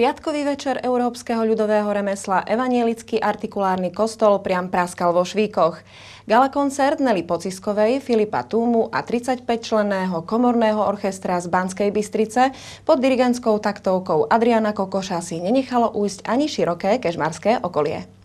piatkový večer Európskeho ľudového remesla Evanielický artikulárny kostol priam praskal vo Švíkoch. Gala koncert Nelly Pociskovej, Filipa Túmu a 35-členného komorného orchestra z Banskej Bystrice pod dirigentskou taktovkou Adriana Kokoša si nenechalo újsť ani široké kežmarské okolie.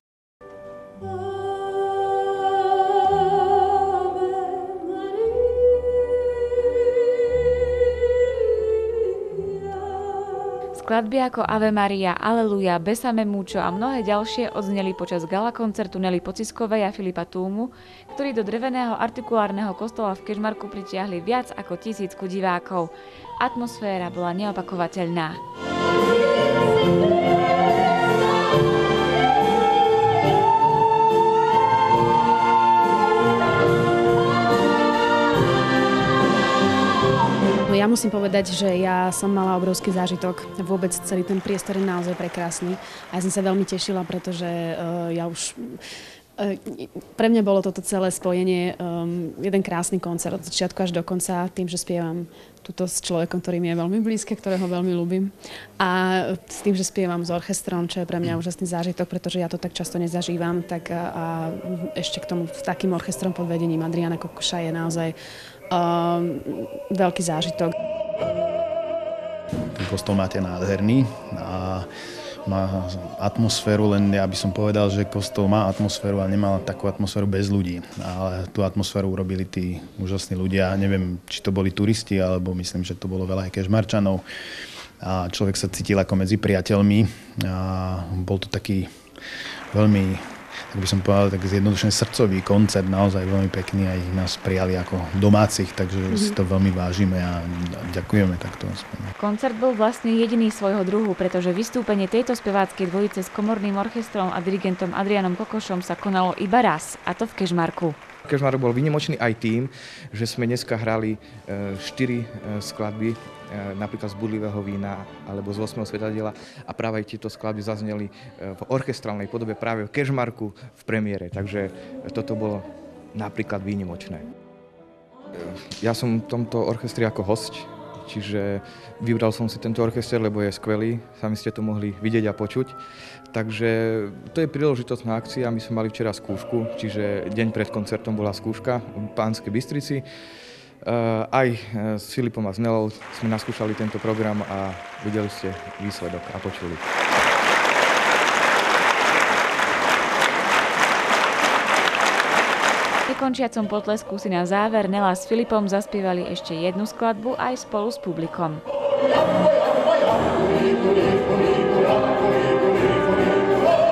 Skladby ako Ave Maria, Aleluja, Besame Mucho a mnohé ďalšie odzneli počas gala koncertu Nelly Pociskovej a Filipa Túmu, ktorí do dreveného artikulárneho kostola v Kežmarku pritiahli viac ako tisícku divákov. Atmosféra bola neopakovateľná. Musím povedať, že ja som mala obrovský zážitok. Vôbec celý ten priestor je naozaj prekrásny. A ja som sa veľmi tešila, pretože uh, ja už uh, pre mňa bolo toto celé spojenie um, jeden krásny koncert od začiatku až do konca tým, že spievam tuto s človekom, ktorý mi je veľmi blízke, ktorého veľmi ľúbim. A s tým, že spievam s orchestrom, čo je pre mňa úžasný zážitok, pretože ja to tak často nezažívam, tak a, a ešte k tomu s takým orchestrom pod vedením Adriana Kokoša je naozaj um, veľký zážitok. Ten kostol máte nádherný a má atmosféru, len ja by som povedal, že kostol má atmosféru a nemal takú atmosféru bez ľudí. Ale tú atmosféru urobili tí úžasní ľudia. Neviem, či to boli turisti, alebo myslím, že to bolo veľa aj kežmarčanov. A človek sa cítil ako medzi priateľmi. A bol to taký veľmi tak by som povedal, tak zjednodušený srdcový koncert, naozaj veľmi pekný a ich nás prijali ako domácich, takže mm-hmm. si to veľmi vážime a ďakujeme takto. Koncert bol vlastne jediný svojho druhu, pretože vystúpenie tejto speváckej dvojice s komorným orchestrom a dirigentom Adrianom Kokošom sa konalo iba raz, a to v Kežmarku. Kežmarok bol vynimočný aj tým, že sme dneska hrali 4 e, e, skladby E, napríklad z Budlivého vína alebo z 8. svetadiela a práve tieto skladby zazneli v orchestrálnej podobe práve v Kežmarku v premiére, takže toto bolo napríklad výnimočné. Ja som v tomto orchestri ako host, čiže vybral som si tento orchester, lebo je skvelý, sami ste to mohli vidieť a počuť. Takže to je príležitostná akcia, my sme mali včera skúšku, čiže deň pred koncertom bola skúška v Pánskej Bystrici. Eh, aj eh, s Filipom a s Nelou sme naskúšali tento program a videli ste výsledok a počuli. nekončiacom potlesku si na záver Nela s Filipom zaspievali ešte jednu skladbu aj spolu s publikom. Thank you.